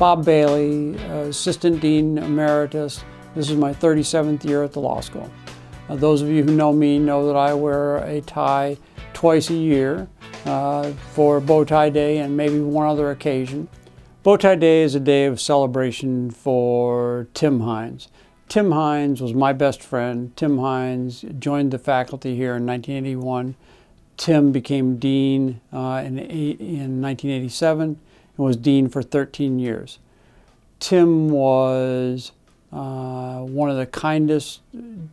Bob Bailey, Assistant Dean Emeritus. This is my 37th year at the law school. Uh, those of you who know me know that I wear a tie twice a year uh, for bow tie day and maybe one other occasion. Bow tie day is a day of celebration for Tim Heinsz. Tim Heinsz was my best friend. Tim Heinsz joined the faculty here in 1981. Tim became dean uh, in, in 1987 and was dean for 13 years. Tim was uh, one of the kindest,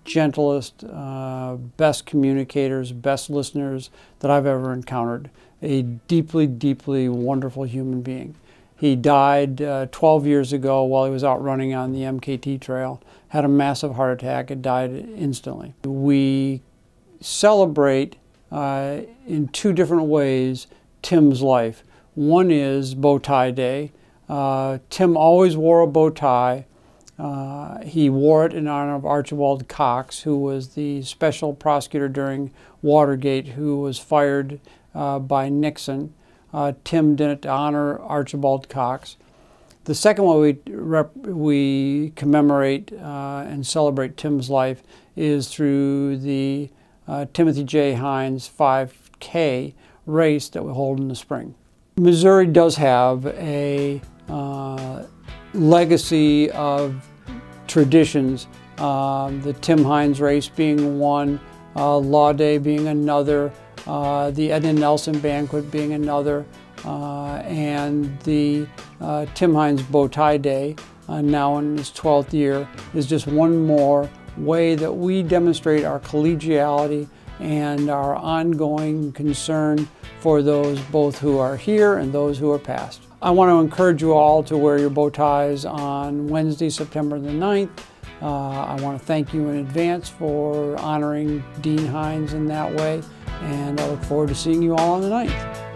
gentlest, uh, best communicators, best listeners that I've ever encountered. A deeply, deeply wonderful human being. He died uh, 12 years ago while he was out running on the MKT trail, had a massive heart attack, and died instantly. We celebrate uh, in two different ways Tim's life. One is bow tie day. Uh, Tim always wore a bow tie. Uh, he wore it in honor of Archibald Cox, who was the special prosecutor during Watergate, who was fired uh, by Nixon. Uh, Tim did it to honor Archibald Cox. The second way we, we commemorate uh, and celebrate Tim's life is through the uh, Timothy J. Heinsz 5K race that we hold in the spring. Missouri does have a uh, legacy of traditions, um, the Tim Heinsz race being one, uh, Law Day being another, uh, the Edna Nelson banquet being another, uh, and the uh, Tim Heinsz Bow Tie Day, uh, now in its 12th year, is just one more way that we demonstrate our collegiality and our ongoing concern for those both who are here and those who are past. I want to encourage you all to wear your bow ties on Wednesday, September the 9th. Uh, I want to thank you in advance for honoring Dean Heinsz in that way, and I look forward to seeing you all on the 9th.